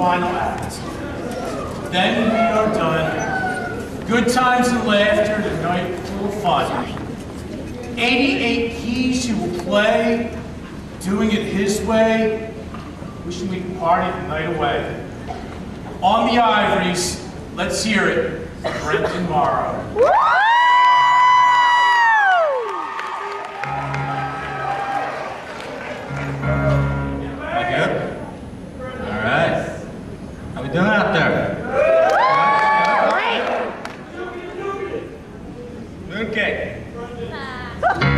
final act. Then we are done. Good times and laughter, the night full of fun. 88 keys he will play, doing it his way, wishing we could party the night away. On the ivories, let's hear it, Brendan Marro. Ha ha ha!